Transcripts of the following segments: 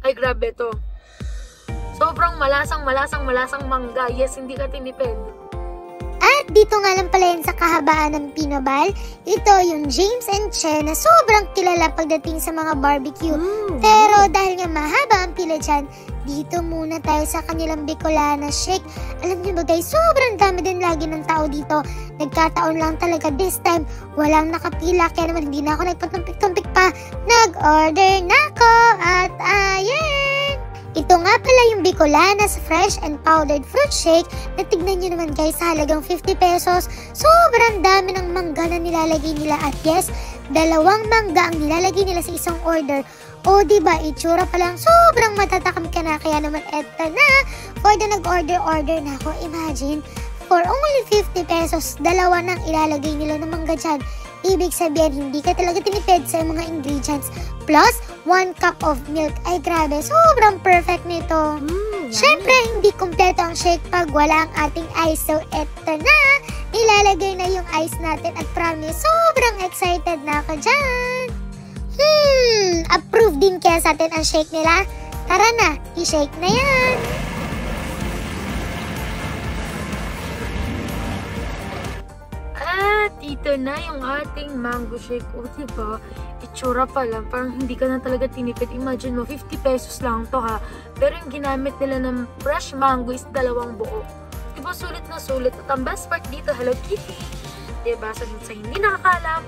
Ay, grabe to. Sobrang malasang, malasang, malasang mangga. Yes, hindi ka tinipid. At dito nga lang pala yan sa kahabaan ng Pinobal. Ito yung James and Chen na sobrang kilala pagdating sa mga barbecue. Mm. Pero dahil nga mahaba ang pila dyan, dito muna tayo sa kanilang Bicolana Shake. Alam niyo ba guys, sobrang dami din lagi ng tao dito. Nagkataon lang talaga this time, walang nakapila kaya naman hindi na ako nagpatumpik-tumpik pa. Nag-order na ako! Ito nga pala yung Bicolana sa fresh and powdered fruit shake na tignan nyo naman guys sa halagang 50 pesos. Sobrang dami ng mangga na nilalagay nila at yes, dalawang mangga ang nilalagay nila sa isang order. O ba itsura pa lang sobrang matatakam ka na kaya naman eto na for the nag-order-order na ako. Imagine, for only 50 pesos, dalawa nang ilalagay nila ng mangga dyan. Ibig sabihin, hindi ka talaga tinipid sa mga ingredients. Plus, 1 cup of milk. Ay grabe, sobrang perfect nito. Mm, Siyempre, hindi kumpleto ang shake pag wala ang ating ice. So, eto na. Ilalagay na yung ice natin at promise, sobrang excited na ako dyan. Hmm, approve din kaya sa atin ang shake nila? Tara na, i-shake na yan. Ito na yung ating mango shake. O, diba? Itsura pa lang. Parang hindi ka na talaga tinipid. Imagine mo, 50 pesos lang to ha. Pero yung ginamit nila ng fresh mango is dalawang buo. Diba, sulit na sulit. At ang best part dito, Hello Kitty. Diba, sa, sa hindi nakakalam,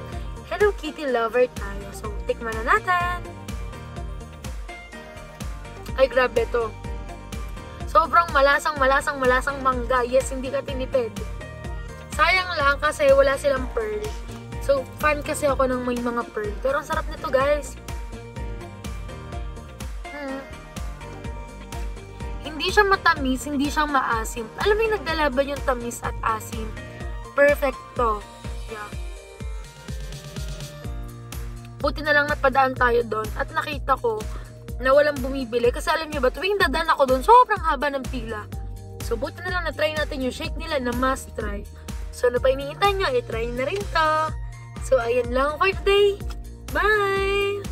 Hello Kitty lover tayo. So, tikman na natin. Ay, grabe to. Sobrang malasang, malasang, malasang mangga. Yes, hindi ka tinipid. Sayang lang kasi wala silang pearl. So, fan kasi ako ng may mga pearl. Pero ang sarap nito, guys. Hmm. Hindi siya matamis, hindi siya maasim. Alam mo yung naglalaban yung tamis at asim. Perfect to. Yeah. Buti na lang napadaan tayo doon at nakita ko na walang bumibili. Kasi alam niyo ba, tuwing dadaan ako doon, sobrang haba ng pila. So, buti na lang na-try natin yung shake nila na must try. So, ano pa iniintay nyo? I-try na rin to. So, ayan lang for today. Bye!